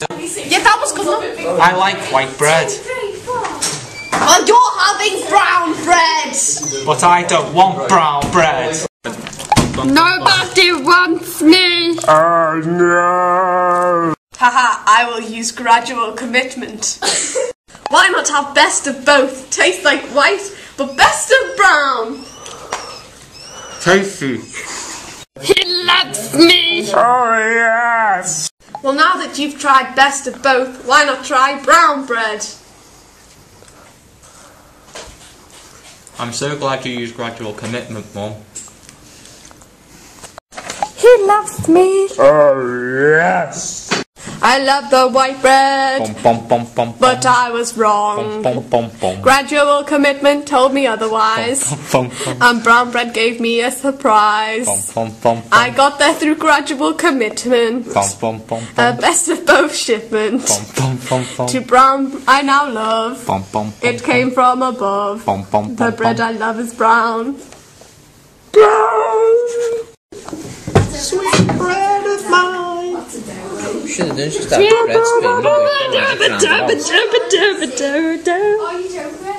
Yeah, that was good enough. I like white bread, Well, you're having brown bread. but I don't want brown bread. Nobody wants me. Oh no! Haha, I will use gradual commitment. Why not have best of both? Tastes like white, but best of brown. Tasty. He loves me. Oh yes! Well, now that you've tried best of both, why not try brown bread? I'm so glad you used gradual commitment, Mum. He loves me. Oh yes! I love the white bread, Bum bum bum bum. but I was bum wrong. Gradual commitment told me otherwise. Bum bum And brown bread gave me a surprise. I got there through gradual commitment. A best of both shipments. To brown I now love. Bum bum. It came from above. Bum bum The bum. bread I love is brown. Brown! Sweet bread of mine. Should have done just that bread spin. Dabba dabba dabba.